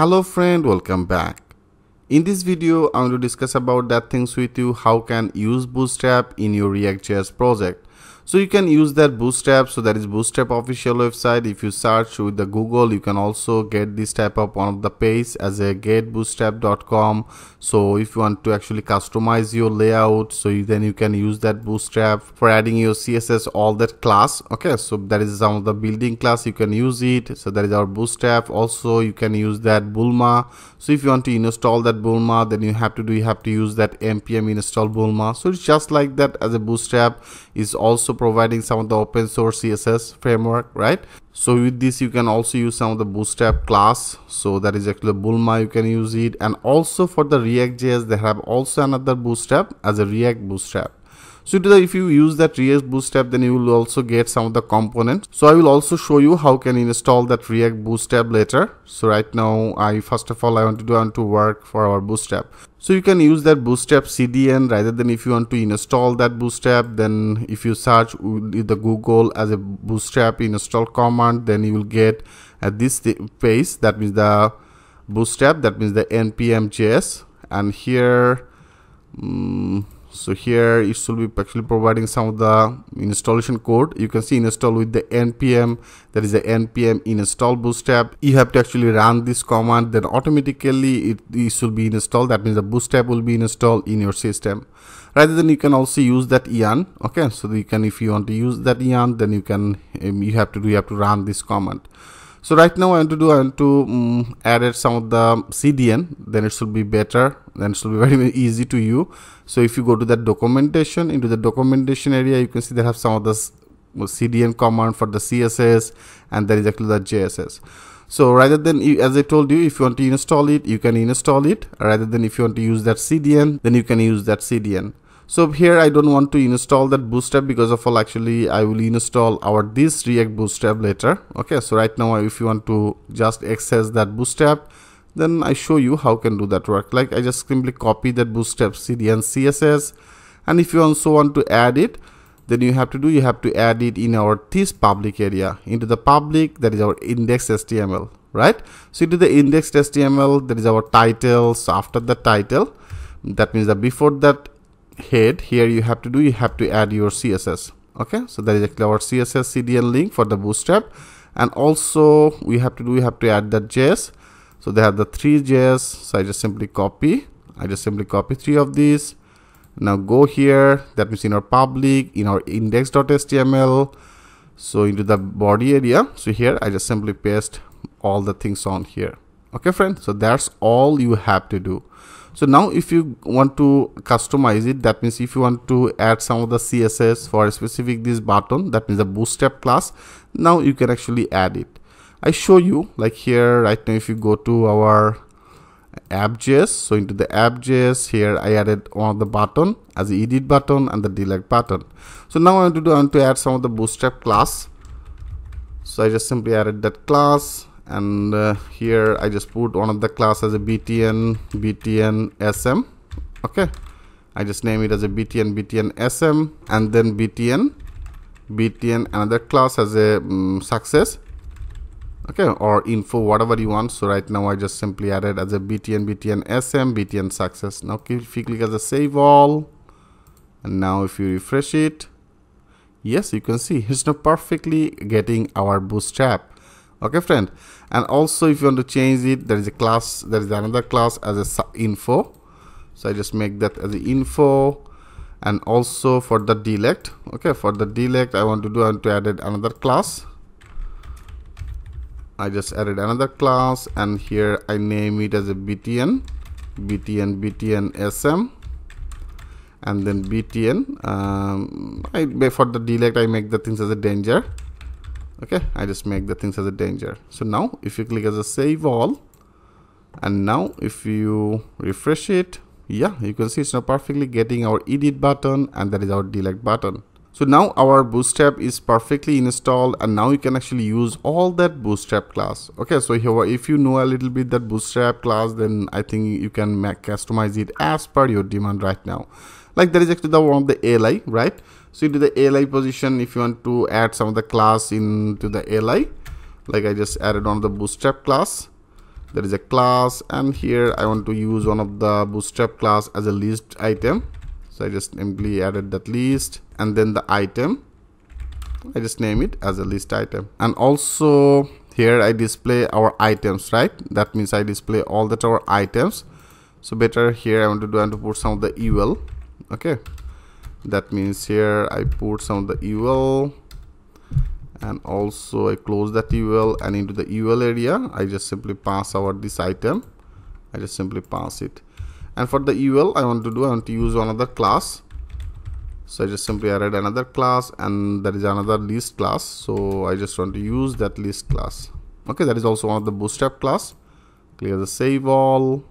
Hello friend, welcome back. In this video, I want to discuss about that things with you how can use Bootstrap in your React.js project. So you can use that Bootstrap. So that is Bootstrap official website. If you search with the Google, you can also get this type of one of the page as a getbootstrap.com. So if you want to actually customize your layout, so you, then you can use that Bootstrap for adding your CSS all that class. Okay, so that is some of the building class you can use it. So that is our Bootstrap. Also, you can use that Bulma. So if you want to install that Bulma, then you have to do you have to use that npm install Bulma. So it's just like that as a Bootstrap is also providing some of the open source css framework right? So with this you can also use some of the bootstrap class. So that is actually bulma you can use it. And also for the react js they have also another bootstrap as a react bootstrap so if you use that React Bootstrap, then you will also get some of the components. So I will also show you how can you install that React Bootstrap later. So right now, I first of all, I want to do want to work for our Bootstrap. So you can use that Bootstrap CDN rather than if you want to install that Bootstrap, then if you search the Google as a Bootstrap install command, then you will get at this page, that means the Bootstrap, that means the npm.js and here, um, so here it should be actually providing some of the installation code. You can see install with the npm that is the npm install bootstrap you have to actually run this command. Then automatically it, it should be installed. That means the bootstrap will be installed in your system. Rather than you can also use that yarn okay? So you can if you want to use that yarn then you can um, you have to do you have to run this command so right now I want to do I want to um, add some of the CDN then it should be better then it should be very, easy to you. So if you go to that documentation into the documentation area you can see they have some of the CDN command for the CSS and there is actually the JSS so rather than as I told you if you want to install it you can install it. Rather than if you want to use that CDN then you can use that CDN so here I don't want to install that bootstrap because of all actually I will install our this react bootstrap later. Okay so right now if you want to just access that bootstrap then I show you how can do that work. Like I just simply copy that bootstrap CDN CSS and if you also want to add it then you have to do you have to add it in our this public area into the public that is our index HTML right? So into the index HTML that is our titles after the title. That means that before that head here you have to do you have to add your css okay? So that is actually our css cdn link for the bootstrap. And also we have to do we have to add that js so they have the three js so i just simply copy. I just simply copy three of these. Now go here that means in our public in our index.html so into the body area. So here i just simply paste all the things on here okay friend? So that's all you have to do. So now if you want to customize it that means if you want to add some of the css for a specific this button that means the bootstrap class now you can actually add it. I show you like here right now if you go to our app.js so into the app.js here i added one of the button as the edit button and the delete button. So now i want to do i want to add some of the bootstrap class. So i just simply added that class and uh, here I just put one of the class as a btn btn sm okay. I just name it as a btn btn sm and then btn btn another class as a um, success. Okay. Or info whatever you want. So right now I just simply added as a btn btn sm btn success. Now if you click as a save all and now if you refresh it yes you can see it's not perfectly getting our bootstrap okay friend? And also if you want to change it there is a class there is another class as a info. So i just make that as info. And also for the delete okay for the delete i want to do I want to add another class. I just added another class and here i name it as a btn btn btn sm and then btn um, I, for the delete i make the things as a danger okay i just make the things as a danger. So now if you click as a save all and now if you refresh it yeah you can see it's now perfectly getting our edit button and that is our delete button. So now our bootstrap is perfectly installed and now you can actually use all that bootstrap class. Okay so here if you know a little bit that bootstrap class then i think you can customize it as per your demand right now. Like there is actually the one of the li right so into the li position if you want to add some of the class into the li like i just added on the bootstrap class. There is a class and here I want to use one of the bootstrap class as a list item. So I just simply added that list and then the item. I just name it as a list item. And also here I display our items right? That means I display all that our items. So better here I want to do and to put some of the UL okay that means here I put some of the UL and also I close that UL and into the UL area. I just simply pass our this item. I just simply pass it. And for the UL I want to do I want to use another class. So I just simply added another class and that is another list class. So I just want to use that list class. Okay that is also one of the bootstrap class. Clear the save all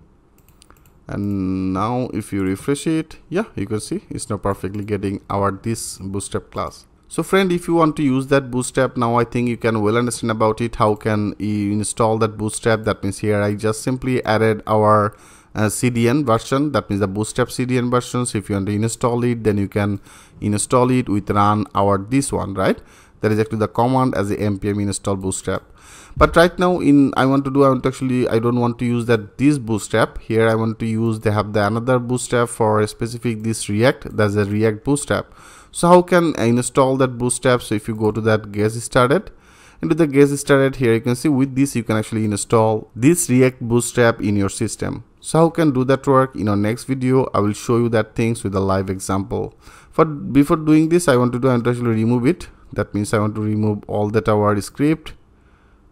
and now if you refresh it yeah you can see it's now perfectly getting our this bootstrap class. So friend if you want to use that bootstrap now i think you can well understand about it. How can you install that bootstrap? That means here i just simply added our uh, cdn version. That means the bootstrap cdn version. So if you want to install it then you can install it with run our this one right that is actually the command as the npm install bootstrap. But right now in i want to do i want to actually i don't want to use that this bootstrap. Here i want to use they have the another bootstrap for a specific this react that's a react bootstrap. So how can I install that bootstrap? So if you go to that get started into the get started here you can see with this you can actually install this react bootstrap in your system. So how can do that work? In our next video i will show you that things with a live example. But before doing this i want to do and actually remove it that means i want to remove all that our script.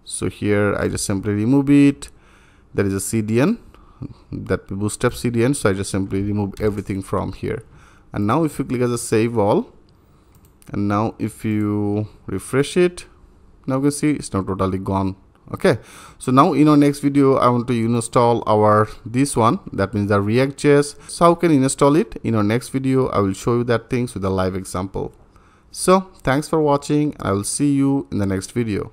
So here i just simply remove it. There is a cdn. That bootstrap cdn. So i just simply remove everything from here. And now if you click as a save all and now if you refresh it now you can see it's not totally gone. Okay. So now in our next video i want to install our this one. That means the react.js so how can you install it? In our next video i will show you that things with a live example so thanks for watching. I will see you in the next video